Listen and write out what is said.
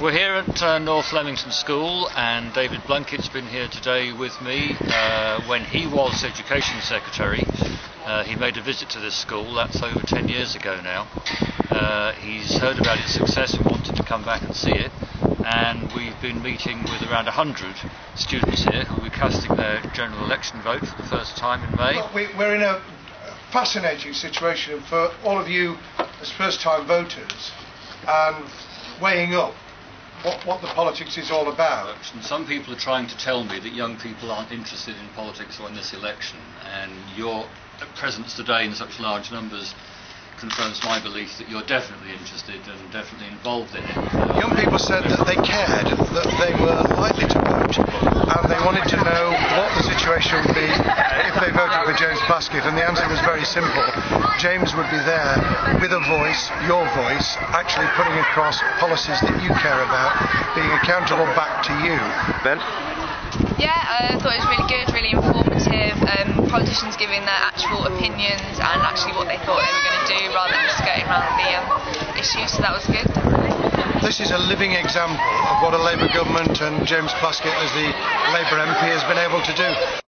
We're here at uh, North Leamington School, and David Blunkett's been here today with me. Uh, when he was Education Secretary, uh, he made a visit to this school. That's over 10 years ago now. Uh, he's heard about its success and wanted to come back and see it. And we've been meeting with around 100 students here who will be casting their general election vote for the first time in May. Well, we, we're in a fascinating situation for all of you as first time voters and weighing up what, what the politics is all about. And some people are trying to tell me that young people aren't interested in politics or in this election, and your presence today in such large numbers confirms my belief that you're definitely interested and definitely involved in it. Young people said that they cared, that they were likely to vote, and they wanted to would be if they voted for James Plaskitt, and the answer was very simple. James would be there with a voice, your voice, actually putting across policies that you care about, being accountable back to you. Ben? Yeah, I thought it was really good, really informative. Um, politicians giving their actual opinions and actually what they thought they were going to do rather than just going around the um, issues, so that was good. This is a living example of what a Labour government and James Plaskitt as the Labour MP has been able to do.